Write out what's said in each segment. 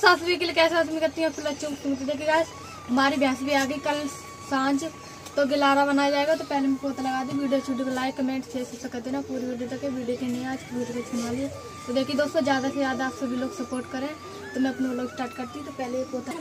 सासवी के लिए कैसे आदमी करती है? फिर अच्छे सुनती देखिए गाय हमारी भैंस भी आ गई कल साँझ तो गिलारा बनाया जाएगा तो पहले मैं पोता लगा दी, वीडियो शूट को लाइक कमेंट शेयर से कर देना। पूरी वीडियो तक वीडियो के नहीं, आज वीडियो को सुना लिए तो देखिए दोस्तों, ज़्यादा से ज़्यादा आप सभी लोग सपोर्ट करें। तो मैं अपने लोग स्टार्ट करती हूँ तो पहले पोता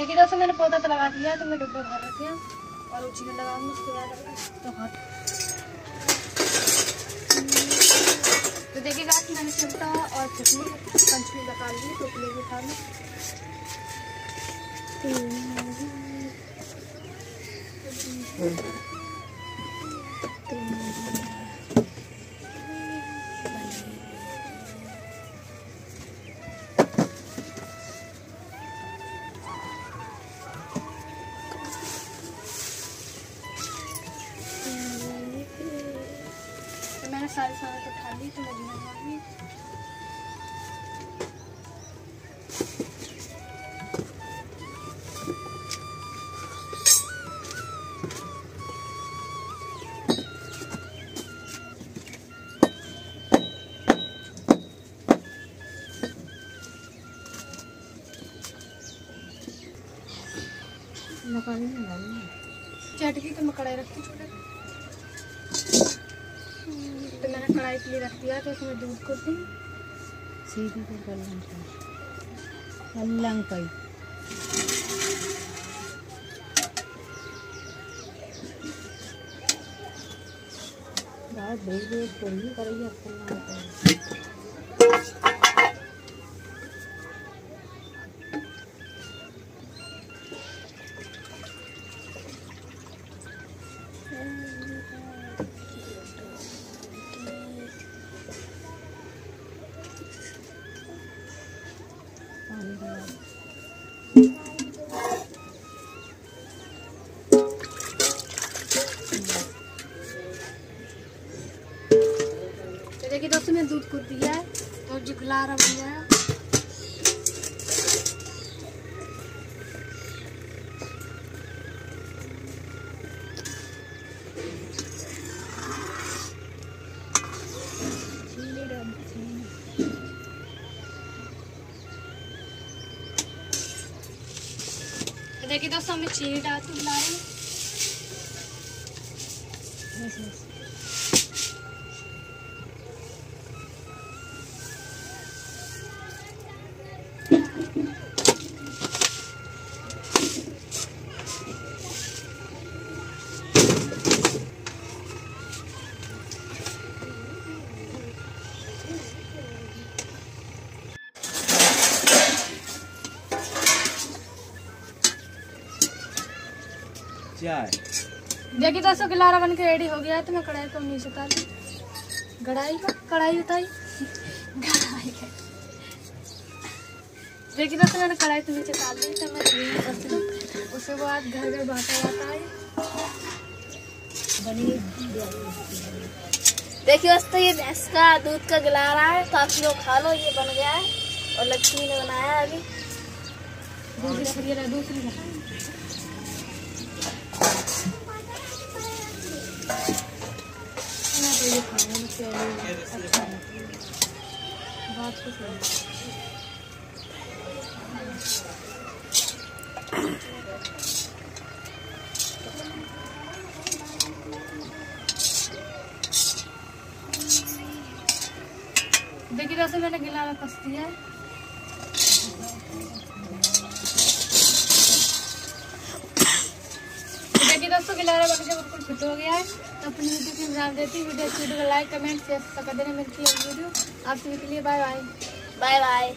देखिए दोस्तों मैंने पौधा तो लगा दिया तो मैं डब्बा भर रखी हूँ और उसी में लगाऊँगी, उसके बाद तो हाथ। तो देखिए गाइस, मैंने चिमटा और चटनी पंचमी लगा ली तो प्लेट उठा ली। तो मैंने सारी सामान तो उठा ली तो मैं धीरे लगाऊँगी चटकी तो मैं कढ़ाई रखती छोटे तो मैंने कढ़ाई के लिए रख दिया तो इसमें दूध को दी सीधी को कलम कलम कई बहुत देख देख, कोई करेगी अपन दूध को दिया है तो जो है डाल चीनी तो देखिए दोस्तों मैं चीनी डालती हूँ गुलारे में बस चाय। देखिए दोस्तों गिलारा बन के रेडी हो गया है तो मैं कढ़ाई को नीचे उतार कढ़ाई का कढ़ाई उतारी। कढ़ाई देखिए दोस्तों मैंने कढ़ाई को नीचे उतार दी तो मैं उसके बाद घर घर बांटा जाता है। बनी देखिए दोस्तों ये भैंस का दूध का गिलारा है तो आप लोग खा लो ये बन गया है और लक्ष्मी ने बनाया है अभी। दूसरी दूसरी तो अच्छा। बात तो देखिए जैसे मैंने गिला में कस दिया है। तो देखिए दोस्तों गिलारा बक्से बिल्कुल फिट हो गया है। तो अपनी वीडियो की जान देती वीडियो अच्छी वीडियो को लाइक कमेंट शेयर कर देने मिलती है वीडियो। आप सभी के लिए बाय बाय बाय बाय